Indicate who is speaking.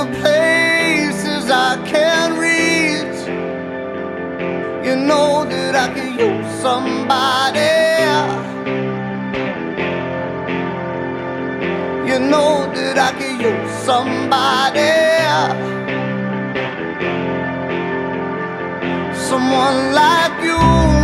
Speaker 1: the places I can't reach. You know that I could use somebody. You know that I could use somebody. Someone like you